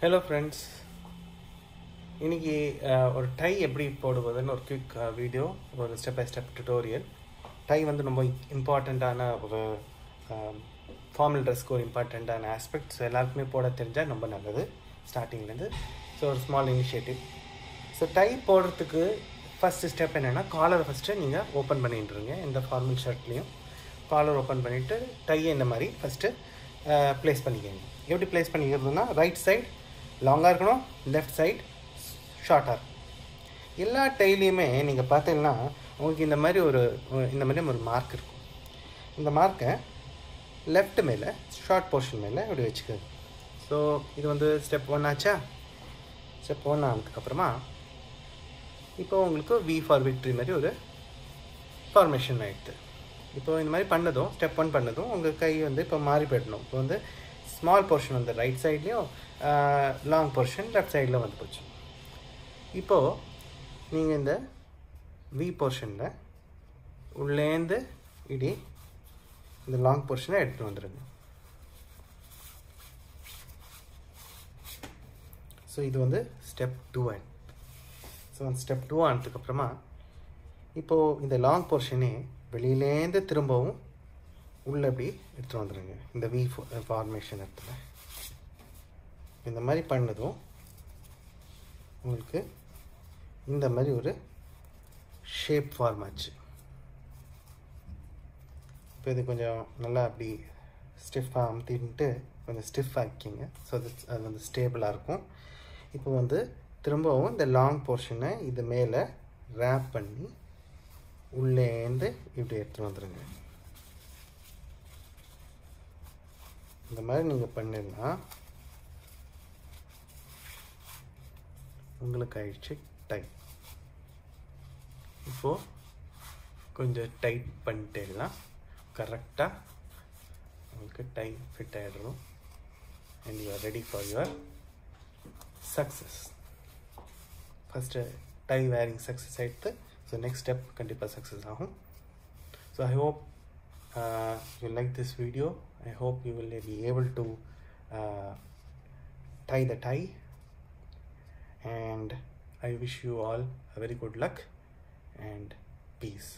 Hello friends இன்னைக்கு ஒரு tie எப்படி போடுவதுன்னு ஒரு குவிக் வீடியோ ஒரு step by step tutorial tie வந்து ரொம்ப இம்பார்ட்டண்ட்டான ஒரு ஃபார்மல் ட்ரெஸ்க்கு ஒரு இம்பார்ட்டண்ட்டான ஆஸ்பெக்ட் ஸோ எல்லாருக்குமே போட தெரிஞ்சால் ரொம்ப நல்லது ஸ்டார்டிங்லேருந்து ஸோ ஒரு ஸ்மால் இனிஷியேட்டிவ் ஸோ டை போடுறதுக்கு ஃபஸ்ட்டு ஸ்டெப் என்னென்னா காலர் ஃபஸ்ட்டு நீங்கள் ஓப்பன் பண்ணிட்டுருங்க இந்த ஃபார்மல் ஷர்ட்லேயும் காலர் ஓப்பன் பண்ணிவிட்டு டையை இந்த மாதிரி ஃபஸ்ட்டு ப்ளேஸ் பண்ணிக்கோங்க. எப்படி ப்ளேஸ் பண்ணிக்கிறதுனா ரைட் சைட் லாங்காக இருக்கணும் லெஃப்ட் சைட் ஷார்ட்டாக எல்லா டைலையுமே நீங்கள் பார்த்தீங்கன்னா உங்களுக்கு இந்த மாதிரி ஒரு இந்த மாதிரி ஒரு மார்க் இருக்கும். இந்த மார்க்கை லெஃப்ட் மேலே ஷார்ட் போர்ஷன் மேலே இப்படி வச்சுக்கிறது ஸோ இது வந்து ஸ்டெப் ஒன் ஆச்சா? ஸ்டெப் ஒன் ஆனதுக்கப்புறமா இப்போ உங்களுக்கு வி ஃபார் விக்ட்ரி மாதிரி ஒரு ஃபார்மேஷன் ஆகிடுது இப்போ இந்த மாதிரி பண்ணதும் ஸ்டெப் ஒன் பண்ணதும் உங்கள் கை வந்து இப்போ மாறி போயிடணும். இப்போ வந்து ஸ்மால் போர்ஷன் வந்து ரைட் சைட்லேயும் லாங் போர்ஷன் லெஃப்ட் சைடில் வந்து போச்சு இப்போது நீங்கள் இந்த வி போர்ஷனில் உள்ளேந்து இடி இந்த லாங் போர்ஷனை எடுத்துகிட்டு வந்துடுங்க ஸோ இது வந்து ஸ்டெப் டூ அண்ட் ஸோ அந்த ஸ்டெப் டூ ஆனதுக்கப்புறமா இப்போது இந்த லாங் போர்ஷனே வெளியிலேருந்து திரும்பவும் உள்ளே இப்படி எடுத்துகிட்டு வந்துடுங்க இந்த வி ஃபார்மேஷன் uh, இடத்துல. இந்த மாதிரி பண்ணதும் உங்களுக்கு இந்த மாதிரி ஒரு ஷேப் ஃபார்ம் ஆச்சு. இப்போ இது கொஞ்சம் நல்லா அப்படி ஸ்டிஃபாக அமுத்தின்ட்டு கொஞ்சம் ஸ்டிஃப் ஆக்கிங்க ஸோ அது அது வந்து ஸ்டேபிளாக இருக்கும். இப்போ வந்து திரும்பவும் இந்த லாங் போர்ஷனை இது மேலே ரேப் பண்ணி உள்ளேந்து இப்படி எடுத்துகிட்டு வந்துடுங்க இந்த மாதிரி நீங்கள் பண்ணிருந்தா உங்களுக்கு ஆயிடுச்சு டைட் இப்போது கொஞ்சம் டைட் பண்ணிட்டேன்னா கரெக்டாக உங்களுக்கு டைம் ஃபிட் ஆகிடும் and you are ready for your success first tie wearing success ஆகிடுது ஸோ நெக்ஸ்ட் ஸ்டெப் கண்டிப்பாக சக்ஸஸ் ஆகும். So I hope uh, you like this video I hope you will be able to uh, tie the tie. And I wish you all a very good luck and peace.